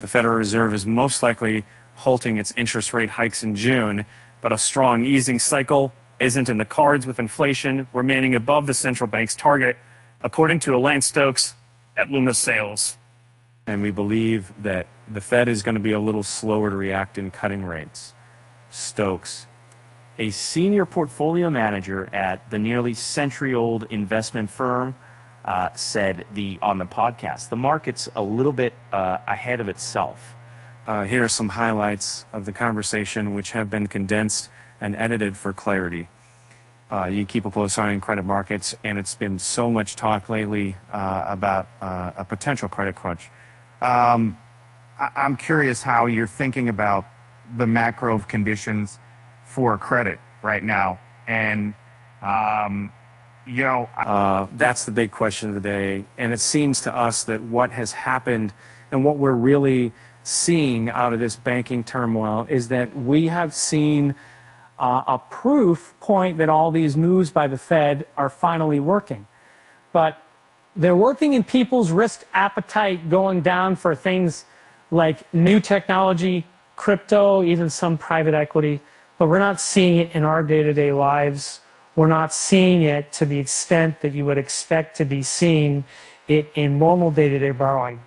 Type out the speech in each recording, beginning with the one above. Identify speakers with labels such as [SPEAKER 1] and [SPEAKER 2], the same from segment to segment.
[SPEAKER 1] The Federal Reserve is most likely halting its interest rate hikes in June, but a strong easing cycle isn't in the cards with inflation remaining above the central bank's target, according to Elaine Stokes at Loomis Sayles.
[SPEAKER 2] And we believe that the Fed is going to be a little slower to react in cutting rates. Stokes, a senior portfolio manager at the nearly century-old investment firm, uh, said the on the podcast, the market's a little bit uh, ahead of itself.
[SPEAKER 1] Uh, here are some highlights of the conversation, which have been condensed and edited for clarity. Uh, you keep a close eye on credit markets, and it's been so much talk lately uh, about uh, a potential credit crunch. Um, I- I'm curious how you're thinking about the macro conditions for credit right now, and um, you know,
[SPEAKER 2] Uh, that's the big question of the day. And it seems to us that what has happened and what we're really seeing out of this banking turmoil is that we have seen uh, a proof point that all these moves by the Fed are finally working. But they're working in people's risk appetite going down for things like new technology, crypto, even some private equity. But we're not seeing it in our day to day lives. We're not seeing it to the extent that you would expect to be seeing it in normal day to day borrowing.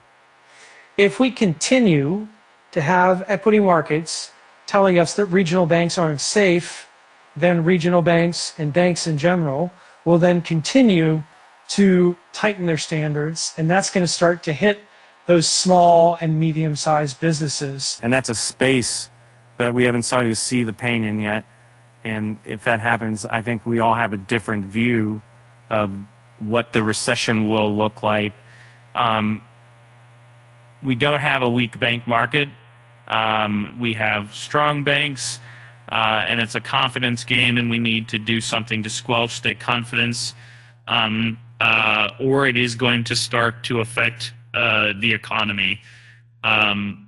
[SPEAKER 2] If we continue to have equity markets telling us that regional banks aren't safe, then regional banks and banks in general will then continue to tighten their standards, and that's going to start to hit those small and medium sized businesses.
[SPEAKER 1] and that's a space that we haven't started to see the pain in yet. And if that happens, I think we all have a different view of what the recession will look like. Um, we don't have a weak bank market. Um, we have strong banks, uh, and it's a confidence game, and we need to do something to squelch that confidence, um, uh, or it is going to start to affect uh, the economy. Um,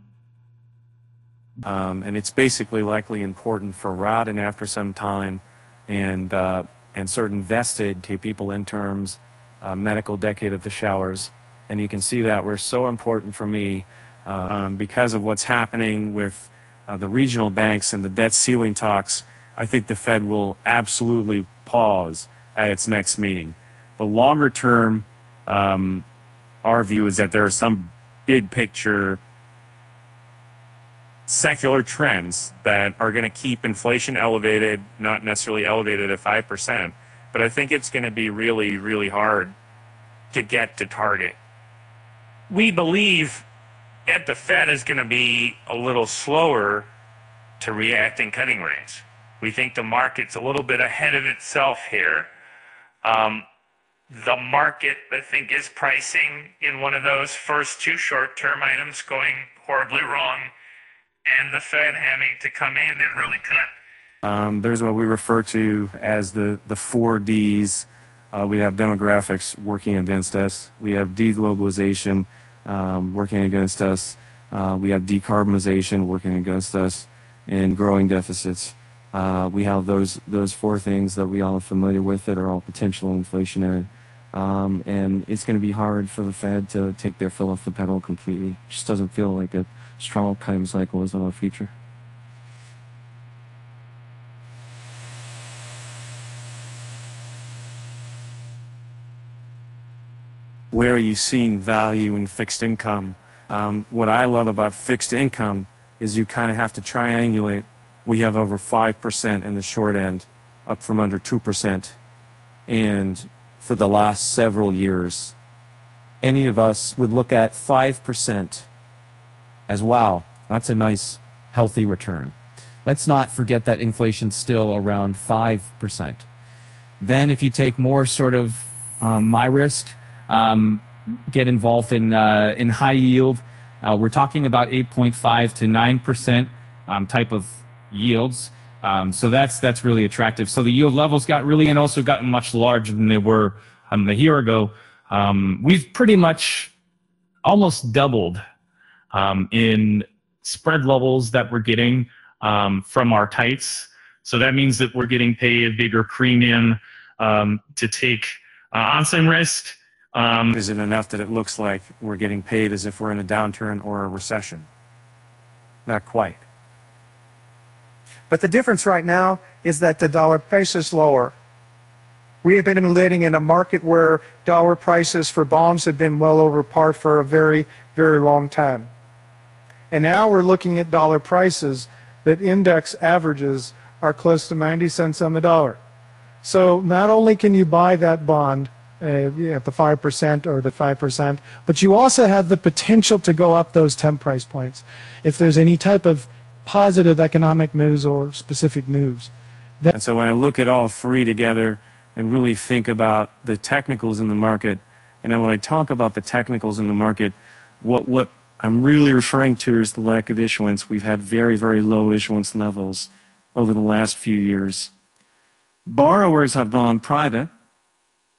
[SPEAKER 2] Um, and it's basically likely important for routing after some time and, uh, and certain vested to people in terms uh, medical decade of the showers. And you can see that we're so important for me uh, um, because of what's happening with uh, the regional banks and the debt ceiling talks. I think the Fed will absolutely pause at its next meeting. The longer term, um, our view is that there are some big picture secular trends that are going to keep inflation elevated, not necessarily elevated at 5%, but I think it's going to be really, really hard to get to target. We believe that the Fed is going to be a little slower to react in cutting rates. We think the market's a little bit ahead of itself here. Um, the market, I think, is pricing in one of those first two short term items going horribly wrong and the Fed having to come in and really cut. Um, there's what we refer to as the, the four Ds. Uh, we have demographics working against us. We have deglobalization um, working against us. Uh, we have decarbonization working against us, and growing deficits. Uh, we have those those four things that we all are familiar with that are all potential inflationary. Um, and it's going to be hard for the Fed to take their foot off the pedal completely. It just doesn't feel like a strong cutting cycle is in our future. Where are you seeing value in fixed income? Um, what I love about fixed income is you kind of have to triangulate. We have over 5% in the short end, up from under 2%. And for the last several years, any of us would look at 5% as wow, that's a nice, healthy return. Let's not forget that inflation's still around 5%. Then, if you take more sort of um, my risk, um, get involved in, uh, in high yield, uh, we're talking about 8.5 to 9% um, type of yields. Um, so that's that's really attractive. So the yield levels got really and also gotten much larger than they were um, a year ago. Um, we've pretty much almost doubled um, in spread levels that we're getting um, from our tights. So that means that we're getting paid a bigger premium um, to take uh, on some risk.
[SPEAKER 1] Is it enough that it looks like we're getting paid as if we're in a downturn or a recession?
[SPEAKER 2] not quite.
[SPEAKER 3] But the difference right now is that the dollar price is lower. We have been living in a market where dollar prices for bonds have been well over par for a very, very long time. And now we're looking at dollar prices that index averages are close to 90 cents on the dollar. So not only can you buy that bond uh, at the 5% or the 5%, but you also have the potential to go up those 10 price points if there's any type of positive economic news or specific news.
[SPEAKER 2] And so when I look at all three together and really think about the technicals in the market, and then when I talk about the technicals in the market, what, what I'm really referring to is the lack of issuance. We've had very, very low issuance levels over the last few years. Borrowers have gone private,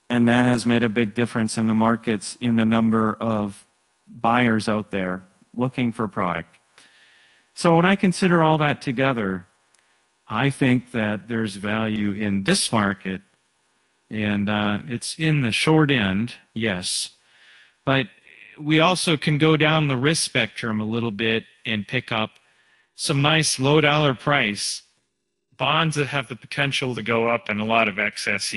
[SPEAKER 2] and that has made a big difference in the markets in the number of buyers out there looking for product. So when I consider all that together, I think that there's value in this market, and uh, it's in the short end, yes. But we also can go down the risk spectrum a little bit and pick up some nice low dollar price bonds that have the potential to go up and a lot of excess.